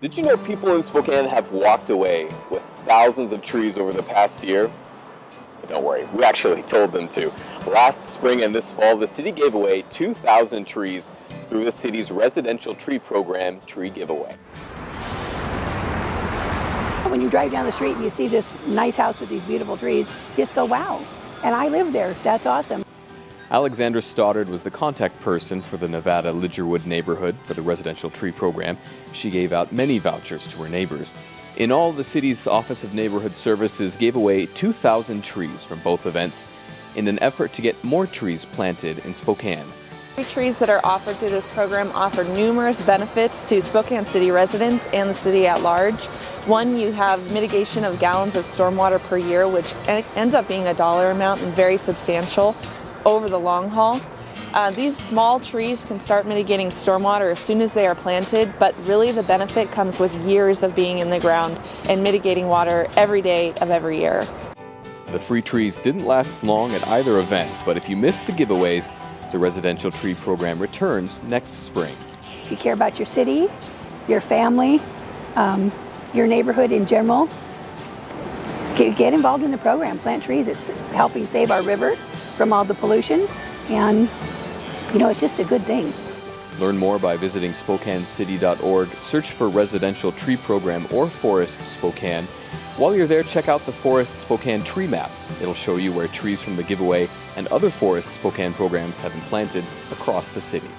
Did you know people in Spokane have walked away with thousands of trees over the past year? Don't worry, we actually told them to. Last spring and this fall, the city gave away 2,000 trees through the city's residential tree program, Tree Giveaway. When you drive down the street and you see this nice house with these beautiful trees, you just go, wow. And I live there. That's awesome. Alexandra Stoddard was the contact person for the Nevada Lidgerwood neighborhood for the residential tree program. She gave out many vouchers to her neighbors. In all, the city's Office of Neighborhood Services gave away 2,000 trees from both events in an effort to get more trees planted in Spokane. Trees that are offered through this program offer numerous benefits to Spokane City residents and the city at large. One, you have mitigation of gallons of stormwater per year, which ends up being a dollar amount and very substantial over the long haul. Uh, these small trees can start mitigating stormwater as soon as they are planted, but really the benefit comes with years of being in the ground and mitigating water every day of every year. The free trees didn't last long at either event, but if you missed the giveaways, the residential tree program returns next spring. If you care about your city, your family, um, your neighborhood in general, get involved in the program. Plant trees. It's, it's helping save our river from all the pollution. And, you know, it's just a good thing. Learn more by visiting SpokaneCity.org. Search for Residential Tree Program or Forest Spokane. While you're there, check out the Forest Spokane Tree Map. It'll show you where trees from the giveaway and other Forest Spokane programs have been planted across the city.